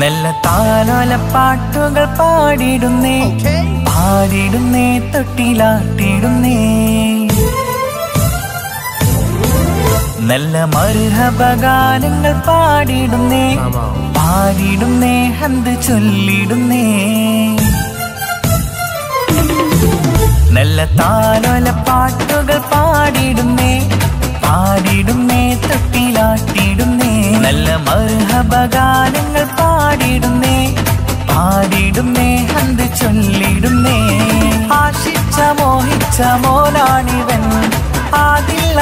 നല്ല താലോല പാട്ടുകൾ പാടിടുന്നേ. പാടിടുന്നേ തൊട്ടിലാട്ടിടുന്നേ. നല്ല മരുഹബഗാനങ്ങൾ പാടിടുന്നേ. പാടിടുന്നേ ഹന്ത് ചൊല്ലിടുന്നേ. നല്ല താലോല പാട്ടുകൾ പാടിടുന്നേ. പാടിടുന്നേ തൊട്ടിലാട്ടിടുന്നേ. നല്ല മർഹബഗാനങ്ങൾ പാടിടുന്നേ. പാടിടുന്നേ ഹന്ത് ചൊല്ലിടുന്നേ. ആശിച്ച മോഹിച്ച മോനാണിവൻ.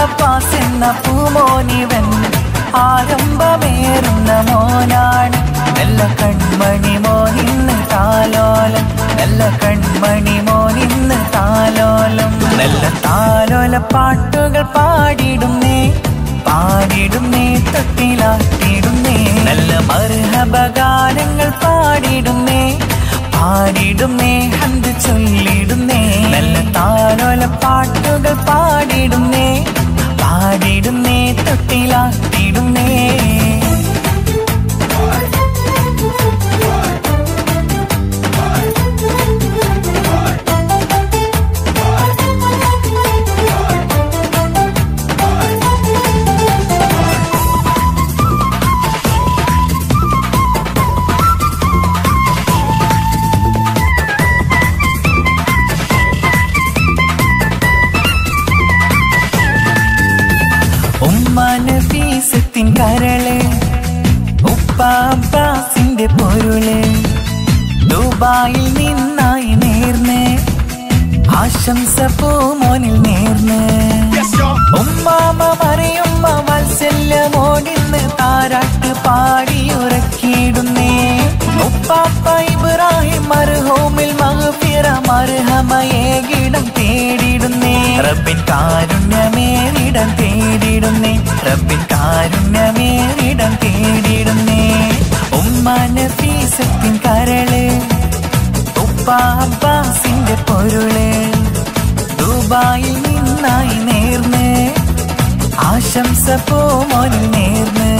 ആദില്ല പാസ് എന്ന പൂമോനിവൻ ആരംഭമേറുന്ന മോനാണ്. നല്ല കൺമണി മോനിന്ന് താലോലം. നല്ല കൺമണി മോനിന്ന് താലോലം. നല്ല താലോല പാട്ടുകൾ പാടിടുന്നേ പാടിടുന്നേ തൊട്ടിലാട്ടിടുന്നേ. നല്ല മർഹബഗാനങ്ങൾ പാടിടുന്നേ പാടിടുന്നേ ഹന്ത് ചൊല്ലിടുന്നേ ഫീസത്തിൻ കരൾ ഉപ്പാബാസിന്റെ പൊരുൾ ദുബായിൽ നിന്നായി നേർന്ന് ആശംസ പൂമോനിൽ നേർന്ന്. ഉമ്മാമ മറിയുമ്മ മത്സല്യമോടിന്ന് താരാട്ട് പാടിയുറക്കിയിടുന്നേ. ഉപ്പാപ്പ ഇബ്രാഹിം മർഹൂമിൽ മഹഫിറ മർഹമയേകിടം തേടിയിടുന്നേ റബ്ബിൻ കാരുണ്യമേറിടം ഫീസത്തിൻ ഉപ്പാബാസിന്റെ പൊരുൾ ദുബായിൽ നിന്നായി നേർന്ന്. ആശംസ പോമോനിൽ നേർന്ന്.